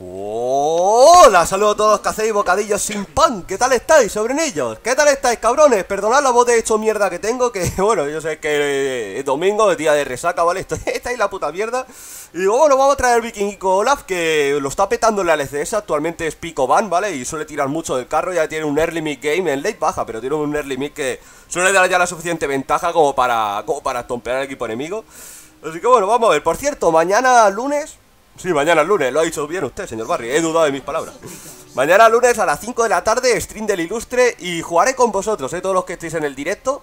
Hola, saludos a todos que hacéis bocadillos sin pan ¿Qué tal estáis, sobrenillos? ¿Qué tal estáis, cabrones? Perdonad la voz de hecho mierda que tengo Que, bueno, yo sé que es domingo, es día de resaca, ¿vale? Estáis la puta mierda Y bueno, vamos a traer el vikingico Olaf Que lo está petando en la LCS Actualmente es pico van, ¿vale? Y suele tirar mucho del carro Ya tiene un early mid game en late baja Pero tiene un early mid que suele dar ya la suficiente ventaja Como para, como para tompear al equipo enemigo Así que bueno, vamos a ver Por cierto, mañana lunes Sí, mañana lunes, lo ha dicho bien usted, señor Barry, he dudado de mis palabras. Mañana lunes a las 5 de la tarde, stream del ilustre y jugaré con vosotros, ¿eh? todos los que estéis en el directo.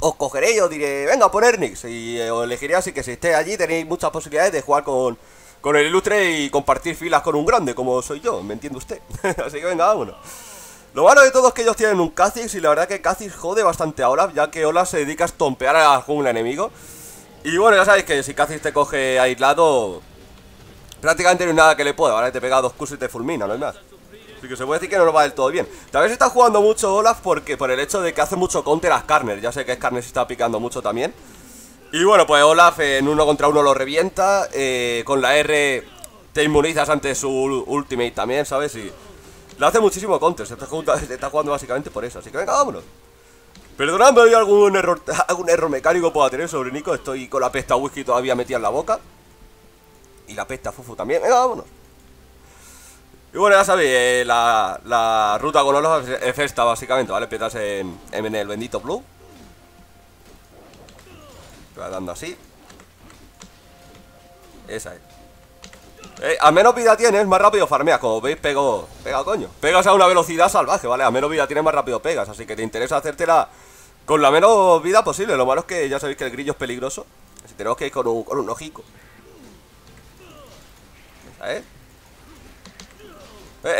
Os cogeré y os diré, venga, poner. Y eh, os elegiré así que si estéis allí tenéis muchas posibilidades de jugar con, con el ilustre y compartir filas con un grande, como soy yo, ¿me entiende usted? así que venga, vámonos. Lo malo de todo es que ellos tienen un Kha'Zix y la verdad que Kha'Zix jode bastante a Olaf, ya que Olaf se dedica a estompear a un enemigo. Y bueno, ya sabéis que si Kha'Zix te coge aislado, Prácticamente no hay nada que le pueda, ¿vale? Te pega dos cursos y te fulmina, no hay más. Así que se puede decir que no lo va del todo bien. Tal vez está jugando mucho Olaf porque por el hecho de que hace mucho counter a Skarner Ya sé que Skarner se está picando mucho también. Y bueno, pues Olaf en uno contra uno lo revienta eh, Con la R te inmunizas ante su ultimate también, ¿sabes? Y le hace muchísimo counter, se está, jugando, se está jugando básicamente por eso. Así que venga, vámonos. Perdonadme algún error, algún error mecánico pueda tener sobre Nico Estoy con la pesta whisky todavía metida en la boca y la pesta fufu también. Venga, vámonos. Y bueno, ya sabéis, eh, la, la, ruta con los es esta básicamente, ¿vale? Empiezas en, en el bendito blue. Va dando así. Esa es. Eh, a menos vida tienes, más rápido farmeas. Como veis, pego. Pega, coño. Pegas a una velocidad salvaje, ¿vale? A menos vida tienes, más rápido pegas. Así que te interesa hacértela con la menos vida posible. Lo malo es que ya sabéis que el grillo es peligroso. Así tenemos que ir con un, con un ojico. ¿Eh?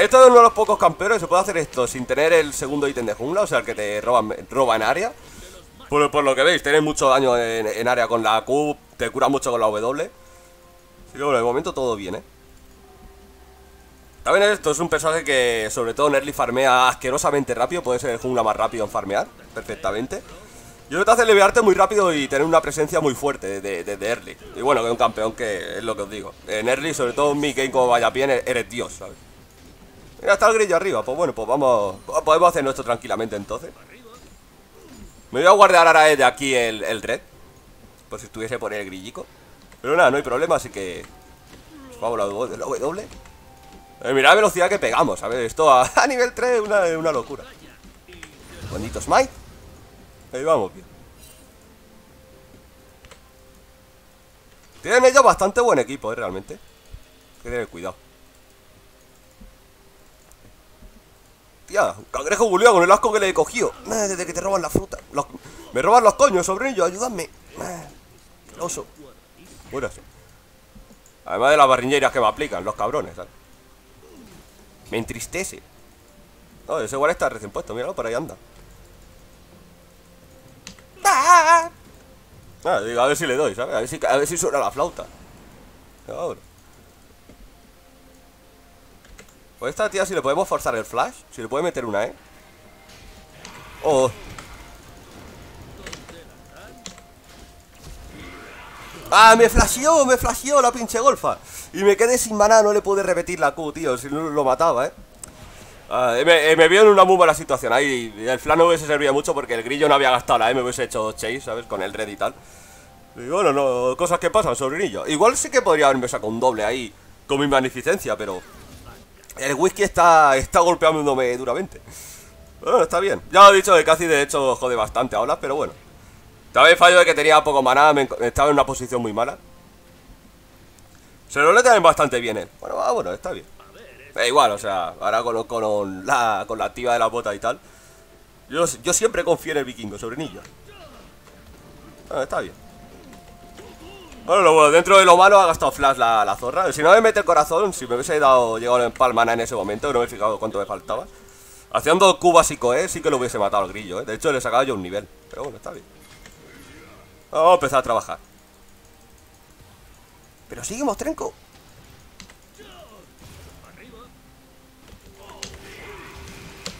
Esto es uno de los pocos camperos se puede hacer esto sin tener el segundo ítem de jungla, o sea, el que te roban, roba en área. Por, por, lo que veis, tienes mucho daño en, área con la Q, te cura mucho con la W. Así que de momento todo bien, ¿eh? También esto es un personaje que, sobre todo en early, farmea asquerosamente rápido. Puede ser el jungla más rápido en farmear, perfectamente. Y eso te hace levearte muy rápido y tener una presencia muy fuerte de, de, early. Y bueno, que un campeón que es lo que os digo. En early, sobre todo en mi game como vaya bien, eres dios, ¿sabes? Mira, está el grillo arriba. Pues bueno, pues vamos. Podemos hacer nuestro tranquilamente entonces. Me voy a guardar ahora de aquí el, el red. Por si estuviese por el grillico. Pero nada, no hay problema, así que. Vamos, la W. Eh, mira la velocidad que pegamos, ¿sabes? Esto a, nivel 3 es una, una locura. Bonito smite. Ahí vamos bien. Tienen ellos bastante buen equipo, ¿eh? Realmente. Hay que tener cuidado. Tía, un cangrejo buleado con el asco que le he cogido. desde que te roban la fruta. Me roban los coños, sobrinillo, ayúdame. Oso. Además de las barriñeras que me aplican, los cabrones. Me entristece. No, ese igual está recién puesto, míralo, por ahí anda. A ver si le doy, ¿sabes? A ver si, a ver si suena la flauta. Ahora. Pues esta tía, si le podemos forzar el flash, si le puede meter una, ¿eh? Oh. ¡Ah! Me flasheó, me flasheó la pinche golfa Y me quedé sin maná, no le pude repetir la Q, tío Si no lo mataba, ¿eh? Ah, me, me, vio en una muy mala situación ahí. El flan no hubiese servido mucho porque el grillo no había gastado la me hubiese hecho chase, ¿sabes? Con el red y tal. Y bueno, no, cosas que pasan, sobrinillo. Igual sí que podría haberme sacado un doble ahí con mi magnificencia, pero. El whisky está, está golpeándome duramente. Bueno, está bien. Ya lo he dicho que casi de hecho jode bastante ahora, pero bueno. También fallo de que tenía poco maná, estaba en una posición muy mala. Se lo le también bastante bien, ¿eh? Bueno, va, bueno, está bien. Da igual, o sea, ahora con, con, la, con la activa de la bota y tal. Yo, yo siempre confío en el vikingo, sobrenillo. Ah, está bien. Bueno, bueno, dentro de lo malo ha gastado flash la, la, zorra. Si no me mete el corazón, si me hubiese dado llegado en palmana en ese momento, no me he fijado cuánto me faltaba. Haciendo Q básico, eh, sí que lo hubiese matado al grillo, eh. De hecho, le he sacado yo un nivel. Pero bueno, está bien. Vamos a empezar a trabajar. Pero seguimos, trenco.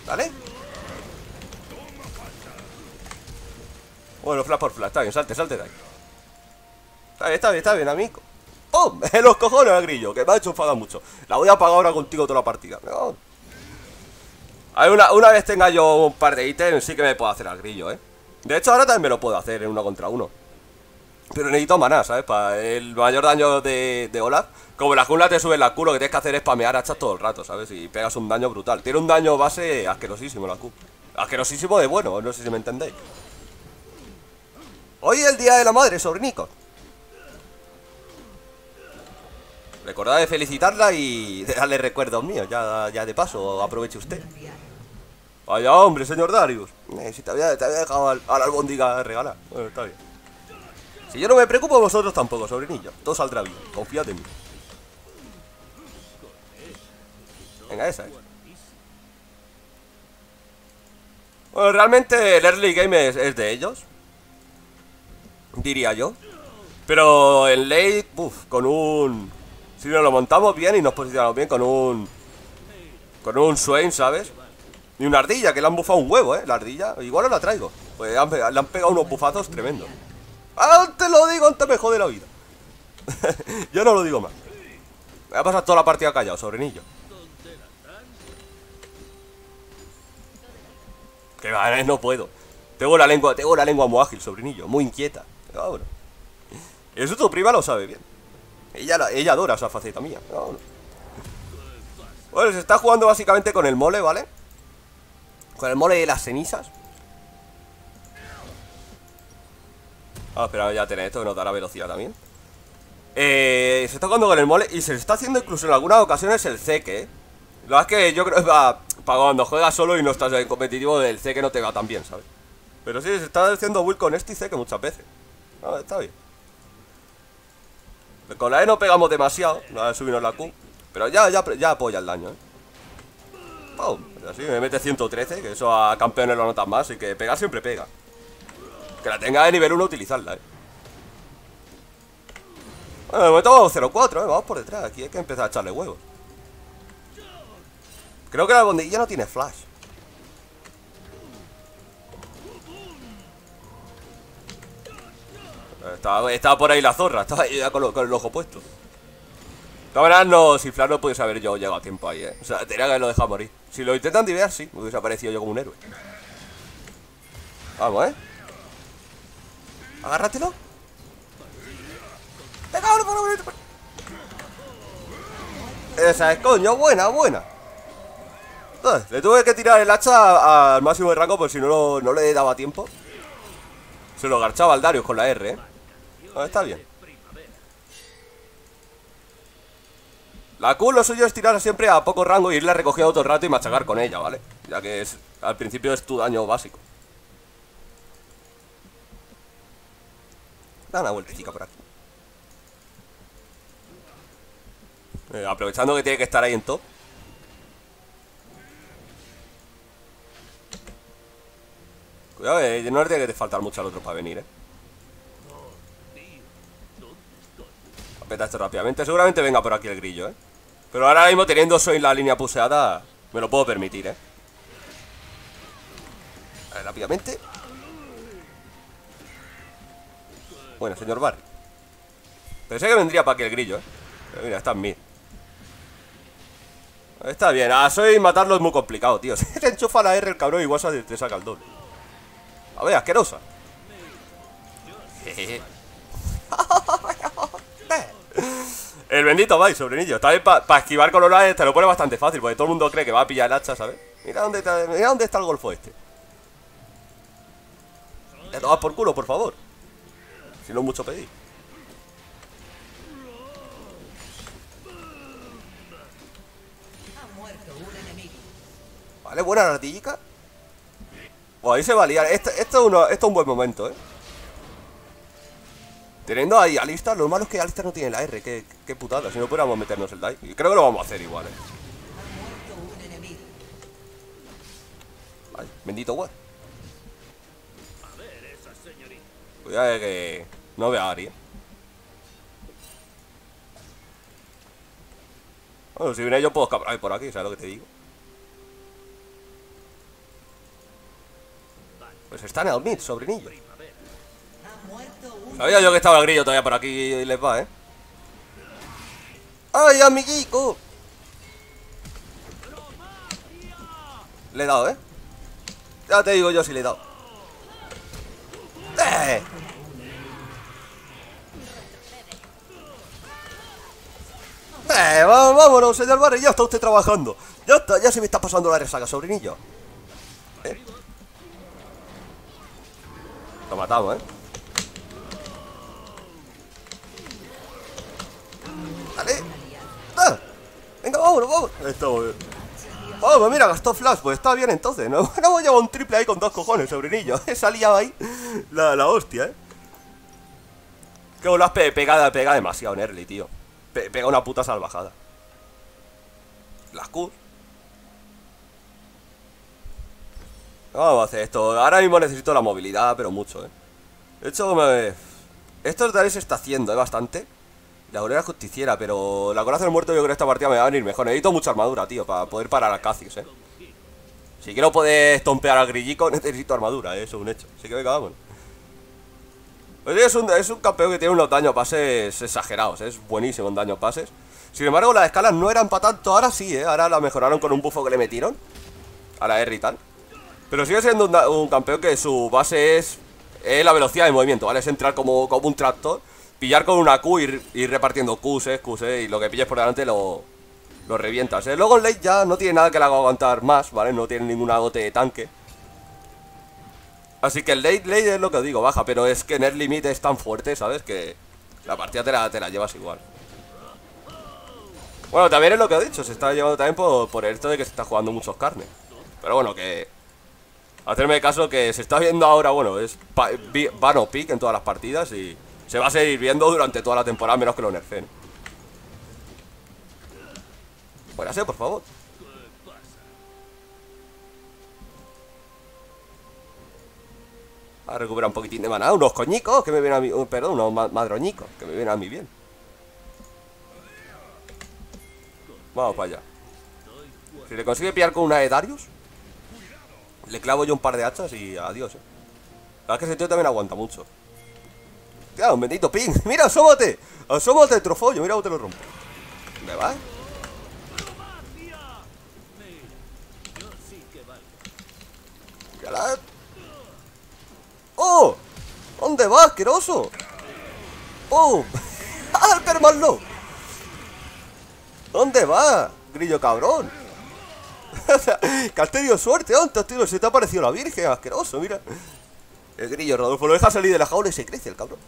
¿Vale? Bueno, flash por flash, está bien, salte, salte de ahí Está bien, está bien, está bien, amigo ¡Pum! En los cojones al grillo, que me ha hecho mucho. La voy a apagar ahora contigo toda la partida. No. Hay una, una vez tenga yo un par de ítems, sí que me puedo hacer al grillo, ¿eh? De hecho, ahora también me lo puedo hacer en uno contra uno. Pero necesito maná, ¿sabes? Para el mayor daño de, de Olaf. Como la jungla te sube la Q, lo que tienes que hacer es spamear hachas todo el rato, ¿sabes? Y pegas un daño brutal. Tiene un daño base asquerosísimo la Q. Asquerosísimo de bueno, no sé si me entendéis. Hoy es el día de la madre, sobrinico. Recordad de felicitarla y de darle recuerdos míos, ya, ya de paso, aproveche usted. Vaya hombre, señor Darius. Eh, si te había, te había dejado al, a la albóndiga regalar. Bueno, está bien. Si yo no me preocupo, vosotros tampoco, sobrinillo. Todo saldrá bien, confiad en mí. Venga, esa es. Bueno, realmente el early game es, de ellos. Diría yo. Pero en late, uff, con un... Si nos lo montamos bien y nos posicionamos bien con un... Con un Swain, ¿sabes? Y una ardilla, que le han bufado un huevo, ¿eh? La ardilla, igual no la traigo Pues le han pegado unos bufazos tremendos ¡Ah, te lo digo! Antes me jode la vida. Yo no lo digo más. Me voy a pasar toda la partida callado, sobrinillo. Que va, no puedo. Tengo la lengua, tengo la lengua muy ágil, sobrinillo Muy inquieta. Eso tu prima lo sabe bien. Ella, ella adora esa faceta mía Bueno, se está jugando básicamente con el mole, ¿vale? Con el mole de las cenizas Ah, pero ya tener esto que nos dará velocidad también eh, Se está jugando con el mole Y se está haciendo incluso en algunas ocasiones el ceque ¿eh? Lo es que yo creo que va Para cuando juegas solo y no estás en competitivo El ceque no te va tan bien, ¿sabes? Pero sí, se está haciendo build con este y ceque muchas veces ah, Está bien Con la E no pegamos demasiado No subimos la Q Pero ya, ya, ya apoya el daño, ¿eh? ¡Pum! Así me mete 113, que eso a campeones lo notan más Y que pegar siempre pega Que la tenga de nivel 1 utilizarla, eh Bueno, de momento vamos 0-4, eh Vamos por detrás, aquí hay que empezar a echarle huevos Creo que la bondilla no tiene flash Estaba, por ahí la zorra Estaba ahí con, con el ojo puesto todas maneras, no, si Flash no pudiese haber yo llegado a tiempo ahí, eh. O sea, tenía que haberlo dejado morir. Si lo intentan divear, sí, me hubiese aparecido yo como un héroe. Vamos, eh. Agárratelo. Esa es, coño, buena, buena. Entonces, le tuve que tirar el hacha al máximo de rango, por si no, no le daba tiempo. Se lo garchaba al Darius con la R, eh. está bien. La Q lo suyo es tirar siempre a poco rango y irle a recoger otro rato y machacar con ella, ¿vale? Ya que es al principio es tu daño básico. Una vueltecita por aquí. Eh, aprovechando que tiene que estar ahí en top. Cuidado, eh, no le tiene que faltar mucho al otro para venir, eh. Apeta esto rápidamente. Seguramente venga por aquí el grillo, eh. Pero ahora mismo teniendo soy la línea puseada Me lo puedo permitir, eh a ver, rápidamente Bueno, señor Barry Pensé que vendría para aquí el grillo, eh Pero mira, está en mí Está bien, a soy matarlo es muy complicado, tío Si te enchufa la R el cabrón igual te saca el doble A ver, asquerosa El bendito vai, sobrinillo. Está bien para esquivar con los te lo pone bastante fácil, porque todo el mundo cree que va a pillar el hacha, ¿sabes? Mira dónde está, mira dónde está el golfo este. Te tomas por culo, por favor. Si no es mucho pedir. Vale, buena ratillica. Pues ahí se va a liar. Este, esto, esto es un buen momento, ¿eh? Teniendo ahí a Alistar, lo malo es que Alistar no tiene la R, qué, qué putada, si no pudiéramos meternos el die. Y creo que lo vamos a hacer igual, eh. Ay, bendito guay. Cuidado que no a Ari. Bueno, si viene yo puedo escapar por aquí, ¿sabes lo que te digo? Pues está en el mid, sobrinillo. Sabía yo que estaba el grillo todavía por aquí y les va, ¿eh? ¡Ay, amiguico! Le he dado, ¿eh? Ya te digo yo si le he dado. ¡Eh! ¡Eh! Vámonos, señor Barry, ya está usted trabajando. Ya está, ya se me está pasando la resaca, sobrinillo. ¿Eh? Lo matamos, ¿eh? Vale. ¡Ah! Venga, vámonos, vamos. Esto, bien. Pues mira, gastó flash, pues está bien entonces, ¿no? No voy a un triple ahí con dos cojones, sobrinillo. Esa liado ahí la, la hostia, ¿eh? Que las pe pega, pega demasiado en early, tío. Pe pega una puta salvajada. Las Q. Vamos a hacer esto. Ahora mismo necesito la movilidad, pero mucho, ¿eh? De hecho, me... Esto también se está haciendo, ¿eh? Bastante. La aurora justiciera, pero la coraza del muerto yo creo que esta partida me va a venir mejor. Necesito mucha armadura, tío, para poder parar a Cassius, eh. Si quiero poder estompear al grillico, necesito armadura, eh, eso es un hecho. Así que venga, vamos. Es un, es un campeón que tiene unos daños pases exagerados, ¿eh? es buenísimo en daños pases. Sin embargo, las escalas no eran para tanto, ahora sí, ¿eh? Ahora la mejoraron con un bufo que le metieron. A la R y tal. Pero sigue siendo un, campeón que su base es, la velocidad de movimiento, ¿vale? Es entrar como, como un tractor pillar con una Q y ir repartiendo Qs, eh, Qs, y lo que pilles por delante lo, lo revientas. Eh. Luego el late ya no tiene nada que le haga aguantar más, ¿vale? No tiene ningún agote de tanque. Así que el late late es lo que digo, baja, pero es que en el limit es tan fuerte, ¿sabes? Que la partida te la, te la llevas igual. Bueno, también es lo que he dicho, se está llevando también por, por esto de que se está jugando muchos carnes. Pero bueno, que... Hacerme caso que se está viendo ahora, bueno, es vano pick en todas las partidas y... Se va a seguir viendo durante toda la temporada, menos que lo nerfen. ser, por favor. A recuperar un poquitín de maná. Unos coñicos que me vienen a mí. Perdón, unos madroñicos que me vienen a mí bien. Vamos para allá. Si le consigue pillar con una de Darius, le clavo yo un par de hachas y adiós. Eh. La verdad es que ese tío también aguanta mucho. Claro, un bendito ping. Mira, asómate. Asómate, trofollo. Mira cómo te lo rompo. ¿Me va? ¡Oh! ¿Dónde vas, asqueroso? ¡Oh! ¡Ah, no! ¿Dónde va, grillo cabrón? que has tenido suerte antes, tío. Se te ha parecido la virgen, asqueroso, mira. El grillo, Rodolfo, lo deja salir de la jaula y se crece el cabrón.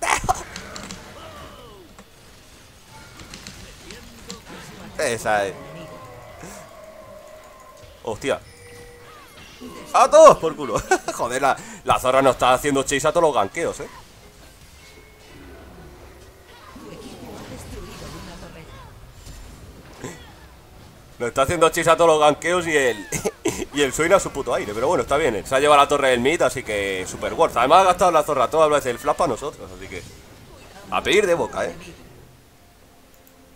Esa es. Hostia. ¡A todos por culo! Joder, la, la, zorra nos está haciendo chase a todos los ganqueos, eh. Nos está haciendo chase a todos los ganqueos y el. Y el suena a su puto aire, pero bueno, está bien. Se ha llevado la torre del mid, así que super worth. Además ha gastado la zorra todas veces el flash para nosotros, así que... A pedir de boca, eh.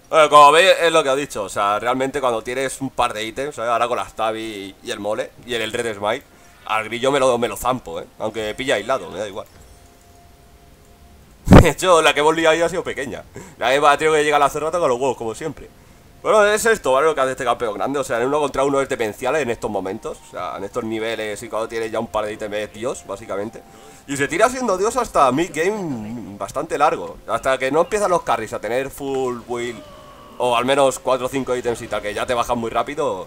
Bueno, como veis, es lo que ha dicho. O sea, realmente cuando tienes un par de ítems, ahora con la stab y, el mole y el, red smite, al grillo me lo, me lo zampo, eh. Aunque pilla aislado, me da igual. De hecho, la que hemos liado ahí ha sido pequeña. La que ha tenido que llegar a la cerrata con los huevos, como siempre. Bueno, es esto, ¿vale? Lo que hace este campeón grande. O sea, en uno contra uno es demencial en estos momentos. O sea, en estos niveles y cuando tiene ya un par de ítems dios, básicamente. Y se tira siendo dios hasta mid-game bastante largo. Hasta que no empiezan los carries a tener full will o al menos 4 o 5 ítems y tal, que ya te bajan muy rápido.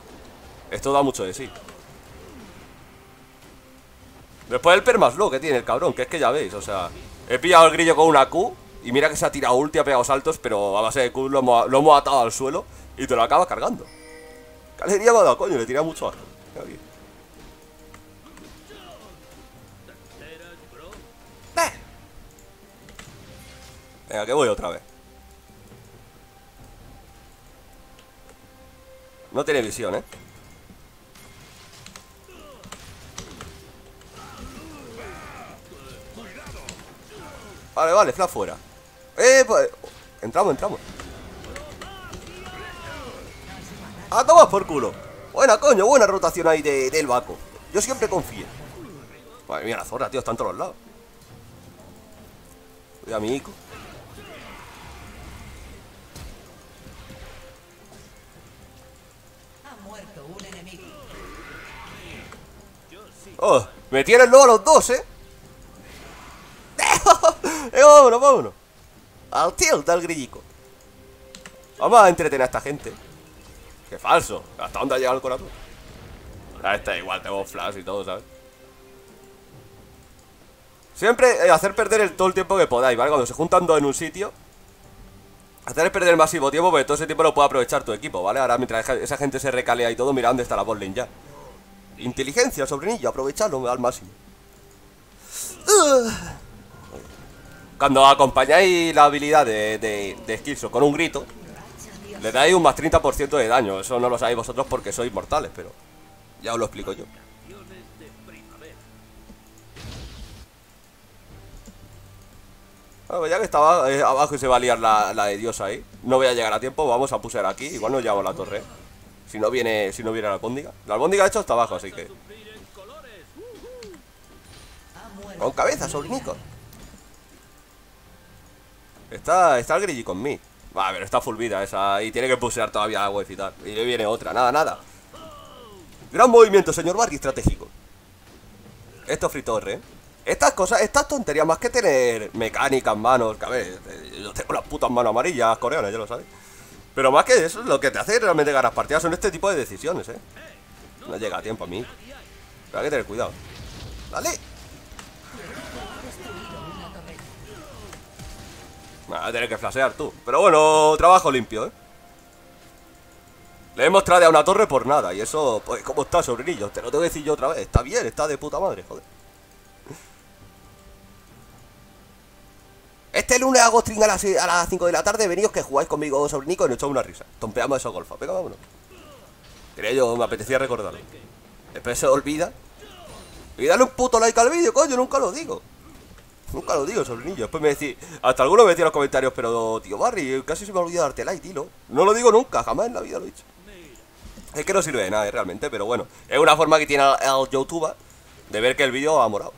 Esto da mucho de sí. Después el permaslow que tiene el cabrón, que es que ya veis, o sea, he pillado el grillo con una Q y mira que se ha tirado ulti, ha pegado saltos, pero a base de Q lo hemos atado al suelo y te lo acabas cargando. ¿Qué alegría me ha dado, coño? Le tira mucho asco. Venga, que voy otra vez. No tiene visión, ¿eh? Vale, vale, flash fuera. Eh, pues... Entramos, entramos. ¡A tomar por culo! Buena, coño, buena rotación ahí de, del vaco. Yo siempre confío. Madre mía, la zorra, tío, está en todos lados. Cuidado, mi Oh, me tienen luego a los dos, ¿eh? eh vámonos, vámonos. Al tilt al grillico. Vamos a entretener a esta gente. Qué falso. ¿Hasta dónde ha llegado el corazón? Ah, está igual, tengo flash y todo, ¿sabes? Siempre eh, hacer perder el, todo el tiempo que podáis, ¿vale? Cuando se juntan dos en un sitio Hacer perder el máximo tiempo porque todo ese tiempo lo puede aprovechar tu equipo, ¿vale? Ahora mientras esa gente se recalea y todo, mira dónde está la botlane ya. Inteligencia, sobrinillo, aprovecharlo al máximo. Cuando acompañáis la habilidad de, de, de con un grito Le dais un más 30% de daño. Eso no lo sabéis vosotros porque sois mortales, pero Ya os lo explico yo Ya que estaba eh, abajo y se va a liar la, de Dios ahí No voy a llegar a tiempo, vamos a pusear aquí Igual no llevamos la torre. Si no viene, si no viene la albóndiga. La albóndiga de hecho está abajo, así que. Con cabeza, sobrinico. Está, está el grilli con mí. Va, pero está full vida esa Y tiene que pusear todavía agua y tal Y le viene otra, nada, nada. Gran movimiento, señor Barry, estratégico. Esto es free torre, eh estas cosas, estas tonterías, más que tener mecánica en manos, que a ver, yo tengo las putas manos amarillas coreanas, ya lo sabes. Pero más que eso, lo que te hace realmente ganar partidas son este tipo de decisiones, eh. No llega a tiempo a mí. Pero hay que tener cuidado. ¡Dale! Vas a tener que flashear tú. Pero bueno, trabajo limpio, ¿eh? Le hemos traído a una torre por nada. Y eso, pues, ¿cómo está, sobrinillo? Te lo tengo que decir yo otra vez. Está bien, está de puta madre, joder. Este lunes hago string a las, a las 5 de la tarde. Venidos que jugáis conmigo, sobrinico, y nos echamos una risa. Tompeamos esos golfos. Venga, vámonos. Quería yo, me apetecía recordarlo. Después se olvida. Y dale un puto like al vídeo, coño, nunca lo digo. Nunca lo digo, sobrinillo. Después me decís, hasta alguno me decía en los comentarios, pero tío Barry, casi se me ha olvidado darte like, tío. No lo digo nunca, jamás en la vida lo he dicho. Es que no sirve de nada, eh, realmente, pero bueno. Es una forma que tiene el, youtuber de ver que el vídeo ha morado.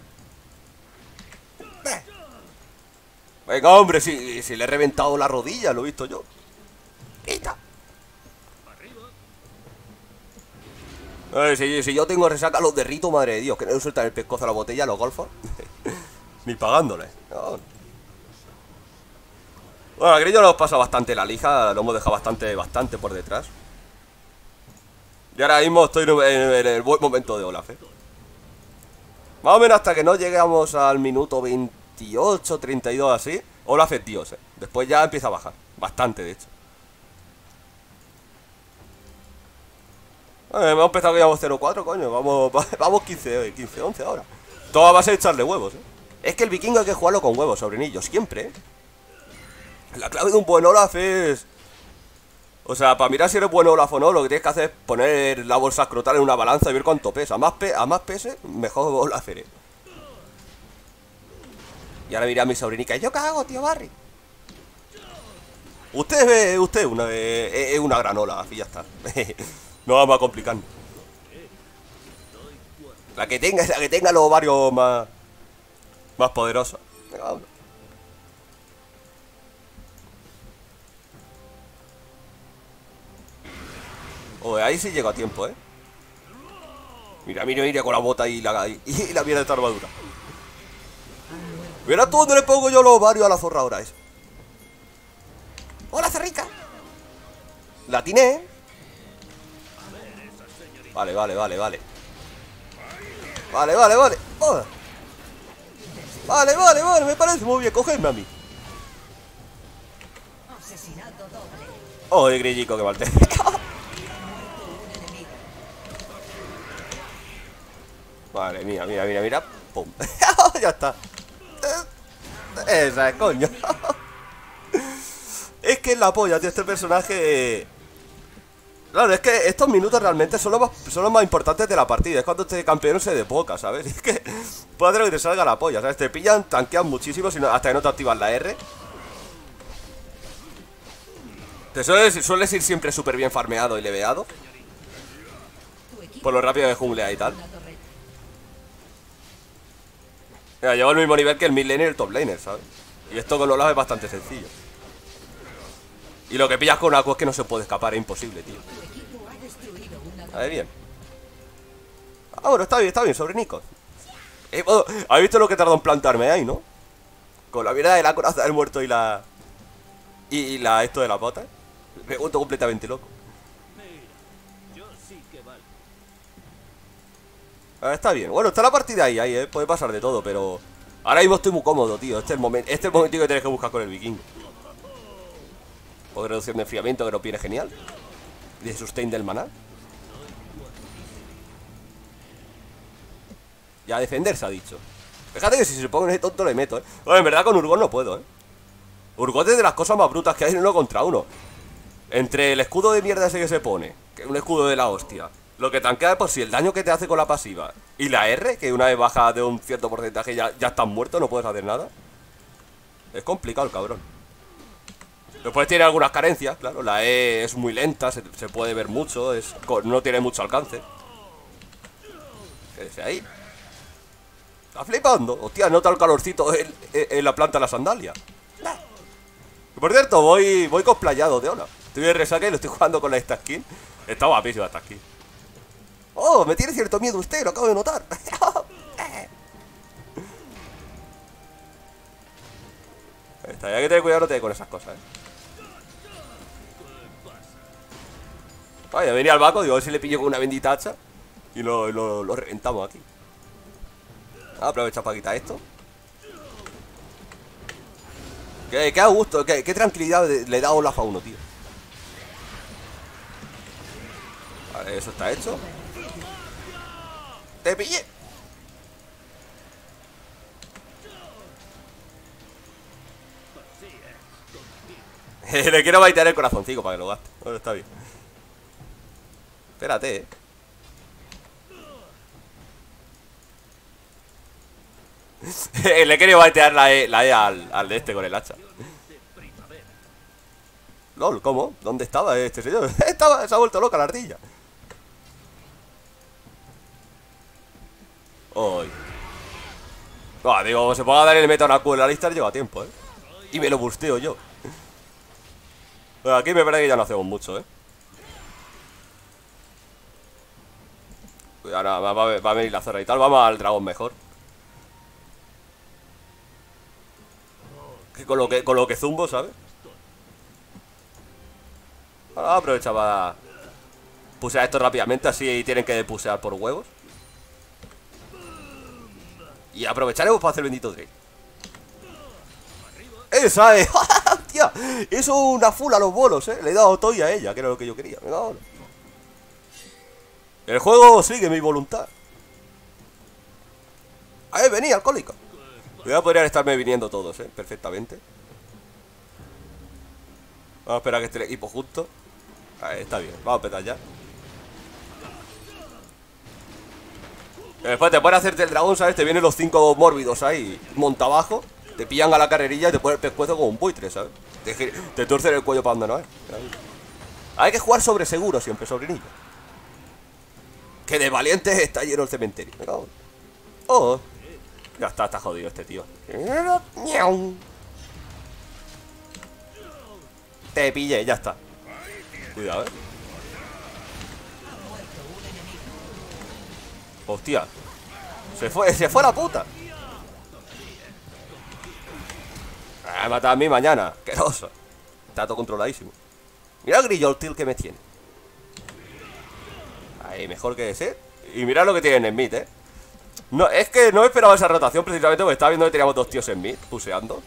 Venga, hombre, si, si le he reventado la rodilla, lo he visto yo. Quita. si, si, yo tengo resaca, los derrito, madre de Dios. Que no sueltan el pescozo a la botella, los golfos. Ni pagándole. Bueno, aquí yo lo hemos pasado bastante la lija. Lo hemos dejado bastante, bastante por detrás. Y ahora mismo estoy en, el buen momento de Olaf, ¿eh? Más o menos hasta que no lleguemos al minuto 20 28, 32 así Olaf es Dios, eh. Después ya empieza a bajar Bastante, de hecho. Eh, Hemos empezado que llevamos 0-4, coño Vamos, vamos 15, 15, 11 ahora. Todo a base de echarle huevos, eh. Es que el vikingo hay que jugarlo con huevos, sobrinillo Siempre, eh. La clave de un buen Olaf es... O sea, para mirar si eres bueno Olaf o no Lo que tienes que hacer es poner la bolsa escrotal en una balanza Y ver cuánto pesa. Más A más pese, mejor Olaf eres y ahora mira a mi sobrinica, yo cago, tío Barry. Usted ve, usted una, es una granola, y ya está. no vamos a complicar. La que tenga, la que tenga los ovarios más, más poderosos. Venga, vámonos. ahí sí llego a tiempo, ¿eh? Mira, mira, mira con la bota y la, y la mierda de esta armadura. Mira tú dónde le pongo yo los ovarios a la zorra ahora esa. ¡Hola, cerrica! La tiene. Vale, vale, vale, vale. Vale, vale, vale. Vale, vale, vale, me parece muy bien. Cogedme a mí. Oh, el grillico que malte. Vale, mira, mira, mira, mira. Pum. ya está. Esa, coño. es que es la polla, tío, este personaje... Claro, es que estos minutos realmente son los, más, importantes de la partida. Es cuando este campeón se de poca, ¿sabes? Es que puede hacer que te salga la polla, ¿sabes? Te pillan, tanquean muchísimo hasta que no te activan la R. Te sueles, sueles ir siempre súper bien farmeado y leveado. Por lo rápido de junglea y tal. Mira, llevo el mismo nivel que el mid laner y el top laner, ¿sabes? Y esto con Olaf es bastante sencillo. Y lo que pillas con Aqua es que no se puede escapar, es imposible, tío. A ver, bien. Ah, bueno, está bien, está bien, sobre Nico. Eh, bueno, ¿Habéis visto lo que tardó en plantarme ahí, no? Con la mierda de la coraza del muerto y la... Y, la esto de la bota. Me vuelto completamente loco. Ah, está bien. Bueno, está la partida ahí, ahí, ¿eh? Puede pasar de todo, pero... Ahora mismo estoy muy cómodo, tío. Este es el momento, este es el momento que tienes que buscar con el vikingo. Poder reducción de enfriamiento, que no viene genial. De sustain del maná. Ya defender se ha dicho. Fíjate que si se pone tonto le meto, ¿eh? Bueno, en verdad con Urgot no puedo, ¿eh? Urgot es de las cosas más brutas que hay en uno contra uno. Entre el escudo de mierda ese que se pone, que es un escudo de la hostia, lo que tanquea de por sí, el daño que te hace con la pasiva, y la R, que una vez baja de un cierto porcentaje ya, ya estás muerto, no puedes hacer nada. Es complicado el cabrón. Después tiene algunas carencias, claro. La E es muy lenta, se, puede ver mucho, es, no tiene mucho alcance. Ahí. Está flipando. Hostia, nota el calorcito en, la planta de la sandalia. Por cierto, voy, voy cosplayado de hola. Estoy de resaca y lo estoy jugando con la esta skin. Está guapísima esta skin. Oh, me tiene cierto miedo usted, lo acabo de notar. Está, que tener cuidado con esas cosas, eh. Vaya, venía al vaco, digo, a ver si le pillo con una bendita hacha Y lo, lo, reventamos aquí Aprovecha para quitar esto Qué, qué gusto, qué, tranquilidad le dado Olaf a uno, tío Vale, eso está hecho ¡Te pillé! Le quiero baitear el corazoncito para que lo gaste Bueno, está bien Espérate, eh. Le he querido batear la E, la e al, de este con el hacha. LOL, ¿cómo? ¿Dónde estaba este señor? se ha vuelto loca la ardilla. Hoy. Oh, digo, se ponga a dar el meta una la lista lleva tiempo, ¿eh? Y me lo busteo yo. Bueno, aquí me parece que ya no hacemos mucho, ¿eh? Ahora va, a venir la zorra y tal. Vamos al dragón mejor. con lo que, con lo que zumbo, ¿sabes? Ahora aprovecha para pusear esto rápidamente, así tienen que pusear por huevos. Y aprovecharemos para hacer bendito drill. ¡Esa es! ¡Hostia! Eso es una full a los bolos, ¿eh? Le he dado toy a ella, que era lo que yo quería. Venga, el juego sigue mi voluntad. Ahí venía, alcohólico. Ya podrían estarme viniendo todos, eh, perfectamente. Vamos a esperar a que esté el equipo justo. Ahí está bien, vamos a petar ya. Después te pueden hacerte el dragón, ¿sabes? Te vienen los cinco mórbidos ahí, monta abajo. Te pillan a la carrerilla y te ponen el como un buitre, ¿sabes? Te, te el cuello para donde no es. Hay que jugar sobre seguro siempre, sobrinillo. Que de valientes está lleno el cementerio. Oh. Ya está, está jodido este tío. Te pillé, ya está. Cuidado, eh. Hostia. Se fue, se fue la puta. Me va a mí mañana. Qué oso. Está todo controladísimo. Mira el grillo el que me tiene. Ahí, mejor que ese. Y mirad lo que tienen en mid, eh. No, es que no esperaba esa rotación precisamente porque estaba viendo que teníamos dos tíos en mid, puseando.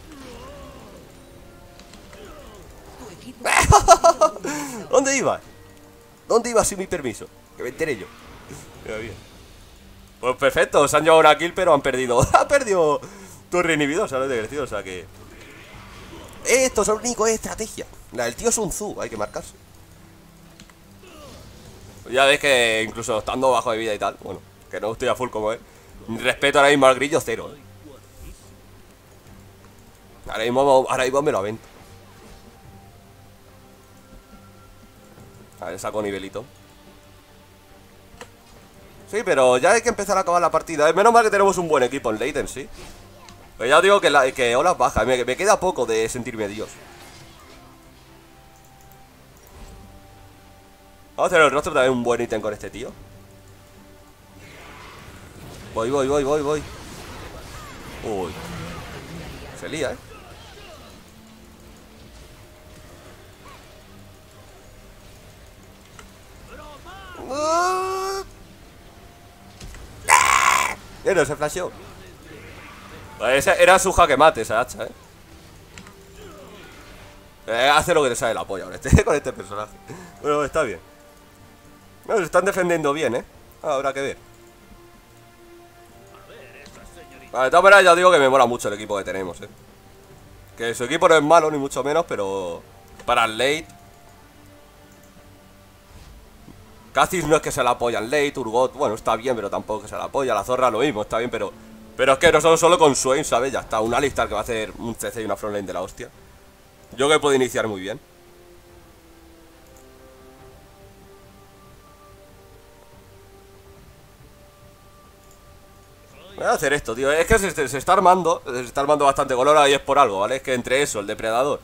¿Dónde ibas? ¿Dónde ibas sin mi permiso? Que me enteré yo. Pues perfecto, se han llevado una kill, pero han perdido. ha perdido tu reinhibidor, ¿sabes? De o sea que. Esto es lo único es estrategia. La del tío es un Zu, hay que marcarse. Ya ves que incluso estando bajo de vida y tal, bueno, que no estoy a full como es. Respeto ahora mismo al grillo cero. ¿eh? Ahora mismo, ahora mismo me lo avento. A ver, saco nivelito. Sí, pero ya hay que empezar a acabar la partida. ¿eh? Menos mal que tenemos un buen equipo en Leiden, sí. Pues ya digo que, la, que olas baja. Me, queda poco de sentirme Dios. Vamos a hacer el rostro también un buen ítem con este tío. Voy, voy, voy, voy, voy. Uy. Se lía, ¿eh? Mira, se flasheó. Ese era su jaque mate, esa hacha, ¿eh? eh hace lo que te sale la polla con este, este personaje. Bueno, está bien. Bueno, se están defendiendo bien, ¿eh? Habrá que ver. Vale, de todas maneras ya digo que me mola mucho el equipo que tenemos, ¿eh? Que su equipo no es malo, ni mucho menos, pero... Para el late... Cassis no es que se la apoyan late, Urgot, bueno, está bien, pero tampoco que se la apoya. La Zorra lo mismo, está bien, pero... Pero es que nosotros solo con Swain, ¿sabes? Ya está, un Alistar que va a hacer un CC y una frontline de la hostia. Yo que puedo iniciar muy bien. Voy a hacer esto, tío. Es que se, está armando, se está armando bastante color y es por algo, ¿vale? Es que entre eso, el depredador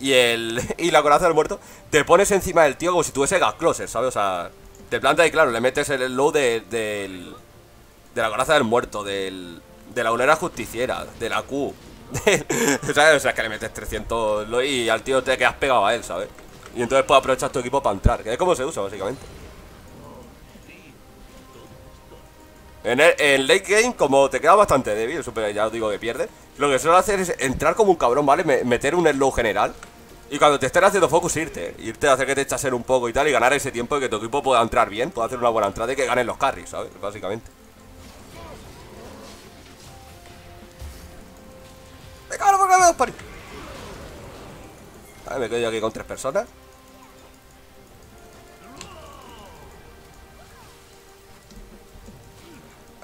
y el y la coraza del muerto, te pones encima del tío como si tuviese gas closer, ¿sabes? O sea, te planta y claro, le metes el low de, de, la coraza del muerto, del, de la ulera justiciera, de la Q. ¿Sabes? O sea, es que le metes 300 y al tío te quedas pegado a él, ¿sabes? Y entonces puedes aprovechar tu equipo para entrar, que es como se usa, básicamente. En, el, late game, como te queda bastante débil, ya os digo que pierdes, lo que suelo hacer es entrar como un cabrón, ¿vale? meter un slow general. Y cuando te estén haciendo focus, irte. Irte a hacer que te echasen un poco y tal, y ganar ese tiempo y que tu equipo pueda entrar bien, pueda hacer una buena entrada y que ganen los carries, ¿sabes? Básicamente. ¡Me cago porque me pari! A me quedo yo aquí con tres personas.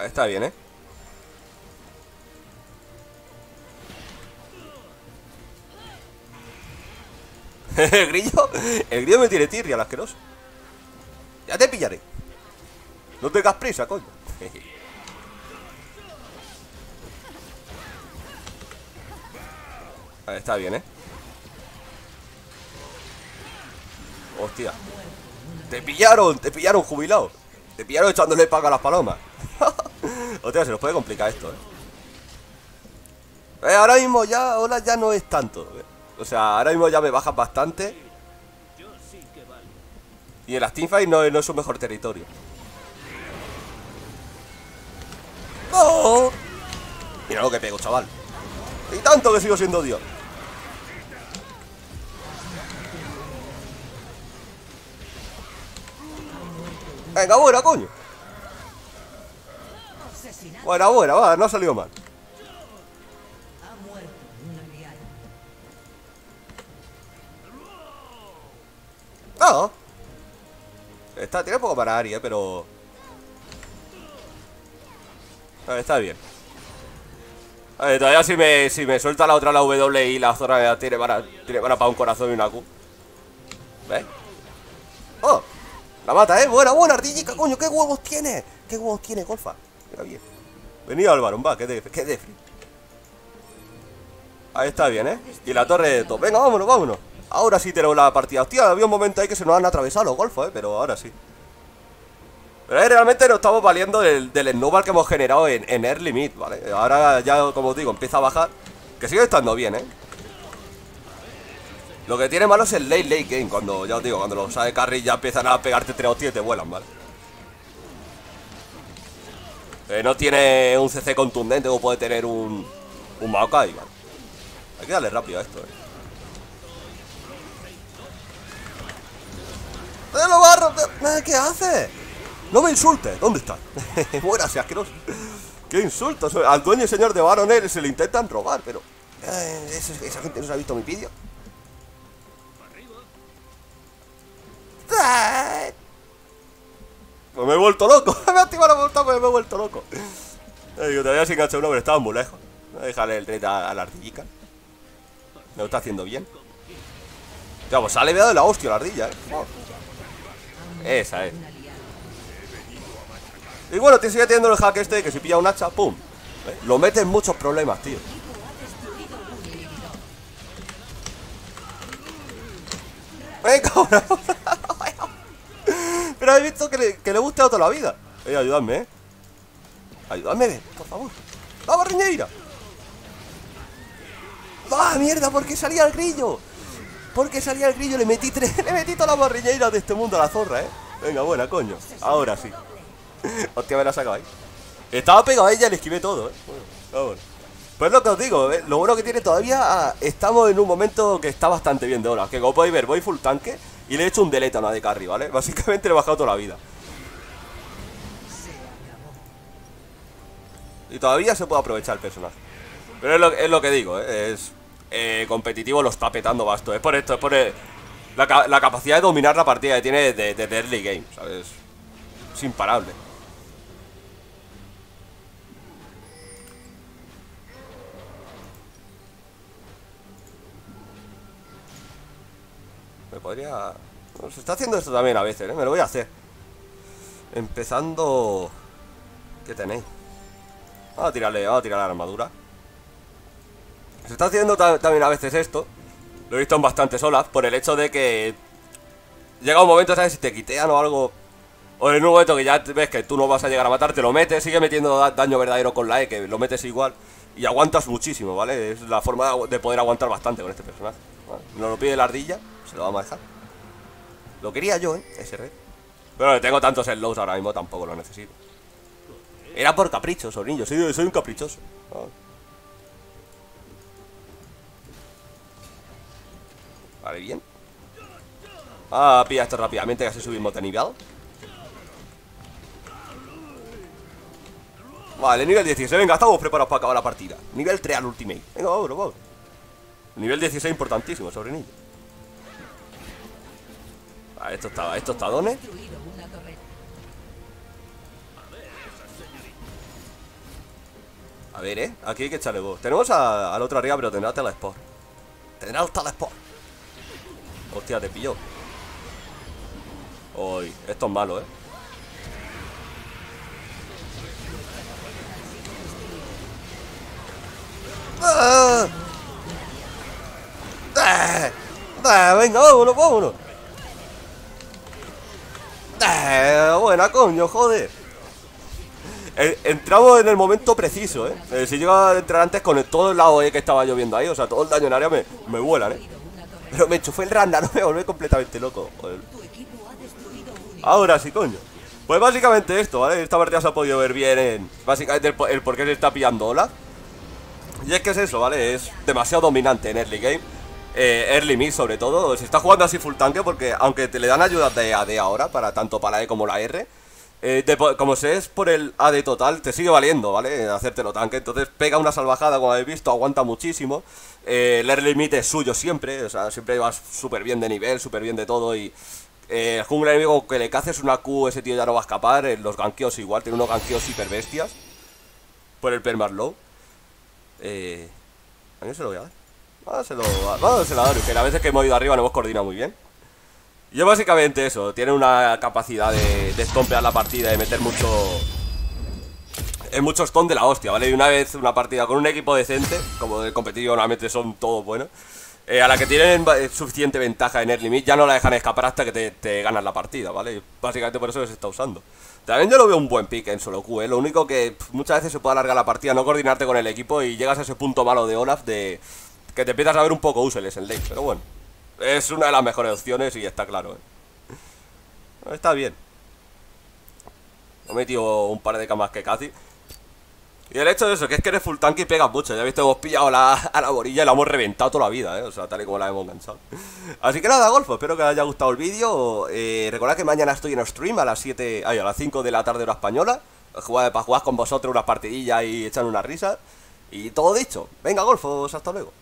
Está bien, ¿eh? el grillo El grillo me tiene tirria, el asqueroso. Ya te pillaré. No tengas prisa, coño. Vale, está bien, ¿eh? Hostia. Te pillaron, te pillaron jubilado. Te pillaron echándole paga a las palomas Hostia, se nos puede complicar esto, ¿eh? eh ahora mismo ya, ahora ya no es tanto ¿eh? O sea, ahora mismo ya me bajas bastante Y en las teamfights no, no es su mejor territorio ¡No! Mira lo que pego, chaval Y tanto que sigo siendo Dios Venga, buena, coño Buena, buena, va, no ha salido mal. No. Está, tiene poco para Ari, eh, pero... está bien. A ver, todavía si me, si me suelta la otra la W y la zona tiene para, tiene para, para un corazón y una Q. ¿Ves? ¡Oh! La mata, ¿eh? Buena, buena, ardillica, coño, ¿qué huevos tiene? ¿Qué huevos tiene, golfa? Bien. Vení al varón, va, que de, que de Ahí está bien, ¿eh? Y la torre de top. Venga, vámonos, vámonos. Ahora sí tenemos la partida. Hostia, había un momento ahí que se nos han atravesado los golfos, ¿eh? Pero ahora sí. Pero ahí realmente nos estamos valiendo del, del snowball que hemos generado en, early mid, ¿vale? Ahora ya, como os digo, empieza a bajar. Que sigue estando bien, ¿eh? Lo que tiene malo es el late late game. Cuando, ya os digo, cuando los de carry ya empiezan a pegarte tres hostias y te vuelan, ¿vale? Eh, no tiene un CC contundente como puede tener un, un Maokai, ¿vale? Hay que darle rápido a esto, eh. ¡Eh, lo barro! Eh, ¿Qué hace? No me insultes. ¿Dónde está? Muérase, asqueroso. ¡Qué insulto! Al dueño y señor de Baronel se le intentan robar, pero... Eh, ¿Esa gente no se ha visto mi vídeo? Pues me he vuelto loco. me ha activado la vuelta, pues me he vuelto loco. Digo, todavía sin enganchar uno, pero estaba muy lejos. Dejarle el 30 a la ardillica. Me lo está haciendo bien. Ya, pues sale de la hostia la ardilla, eh. Esa, eh. Y bueno, te sigue teniendo el hack este que si pilla un hacha, ¡pum! ¿Eh? Lo mete en muchos problemas, tío. Venga, ahora. Esto que le, que le guste a toda la vida. Eh, ayúdame, eh. Ayúdame, por favor. ¡Vamos, Riñeira! ¡Ah, mierda! ¿Por qué salía el grillo? Porque salía el grillo, le metí tres, le metí toda la barriñeira de este mundo a la zorra, ¿eh? Venga, buena, coño. Ahora sí. Hostia, me la sacado. Estaba pegado a ella y le esquivé todo, ¿eh? Bueno, Pues lo que os digo, ¿eh? lo bueno que tiene todavía, ah, estamos en un momento que está bastante bien de hora. Que como podéis ver, voy full tanque y le he hecho un delete a una de carry, ¿vale? Básicamente le he bajado toda la vida. Y todavía se puede aprovechar el personaje. Pero es lo, que digo, ¿eh? es eh, competitivo lo está petando basto. Es por esto, es por la, capacidad de dominar la partida que tiene de, de, early game, ¿sabes? Es imparable. Me podría... Se está haciendo esto también a veces, ¿eh? Me lo voy a hacer. Empezando... ¿Qué tenéis? Vamos a tirarle, vamos a tirar la armadura. Se está haciendo también a veces esto. Lo he visto en bastantes olas. Por el hecho de que. Llega un momento, ¿sabes? Si te quitean o algo. O en un momento que ya ves que tú no vas a llegar a matar, te lo metes, sigue metiendo daño verdadero con la E, que lo metes igual. Y aguantas muchísimo, ¿vale? Es la forma de poder aguantar bastante con este personaje. No lo pide la ardilla, se lo vamos a dejar. Lo quería yo, ¿eh? Ese red. Pero tengo tantos slows ahora mismo, tampoco lo necesito. Era por capricho, sobrinillo. Soy, soy un caprichoso. Vale, bien Ah, pilla esto rápidamente, así subimos de nivel Vale, nivel 16, venga, estamos preparados para acabar la partida Nivel 3 al ultimate Venga, vamos, vamos Nivel 16 importantísimo, sobrenillo Vale, esto está, esto está dones A ver, eh, aquí hay que echarle voz Tenemos al otro arriba, pero tendrá telesport Tendrá el telesport Hostia, te pilló. Uy, esto es malo, ¿eh? ¡Ah! ¡Ah! ¡Ah! Venga, vámonos, vámonos. ¡Ah! Buena, coño, joder. Eh, entramos en el momento preciso, ¿eh? eh si llego a entrar antes con todo el lado eh, que estaba lloviendo ahí, o sea, todo el daño en área me, me vuelan, ¿eh? Pero me enchufé el randa, no me volví completamente loco. Ahora sí, coño. Pues básicamente esto, ¿vale? Esta partida se ha podido ver bien en... Básicamente el, por qué se está pillando Ola. Y es que es eso, ¿vale? Es demasiado dominante en early game. Eh, early mid sobre todo. Se está jugando así full tanque porque aunque te le dan ayudas de AD ahora, para tanto para la E como la R, eh, como se es por el AD total, te sigue valiendo, ¿vale? Hacértelo tanque. Entonces pega una salvajada, como habéis visto, aguanta muchísimo. Eh, el early limit es suyo siempre, o sea, siempre vas súper bien de nivel, súper bien de todo y... Eh, el enemigo que le caces una Q, ese tío ya no va a escapar. Los gankeos igual, tiene unos gankeos hiper bestias. Por el permar Eh, a mí se lo voy a dar. Vamos a dar, que a veces que hemos ido arriba no hemos coordinado muy bien. Y es básicamente eso, tiene una capacidad de, de estompear la partida, de meter mucho es mucho stone de la hostia, ¿vale? Y una vez una partida con un equipo decente, como de competitivo normalmente son todos buenos, eh, a la que tienen suficiente ventaja en early mid, ya no la dejan escapar hasta que te, te ganan la partida, ¿vale? Y básicamente por eso se está usando. También yo lo veo un buen pick en solo Q, ¿eh? Lo único que muchas veces se puede alargar la partida, no coordinarte con el equipo y llegas a ese punto malo de Olaf de que te empiezas a ver un poco useless en late, pero bueno. Es una de las mejores opciones y está claro, ¿eh? Está bien. He metido un par de camas que casi. Y el hecho de eso, que es que eres full tanque y pegas mucho. Ya visto, hemos pillado la, a la borilla y la hemos reventado toda la vida, ¿eh? O sea, tal y como la hemos cansado. Así que nada, Golfo, espero que os haya gustado el vídeo. Eh, recordad que mañana estoy en stream a las 7, ay, a las 5 de la tarde hora española. Jugar, para jugar con vosotros unas partidillas y echar unas risas. Y todo dicho. Venga, Golfos, hasta luego.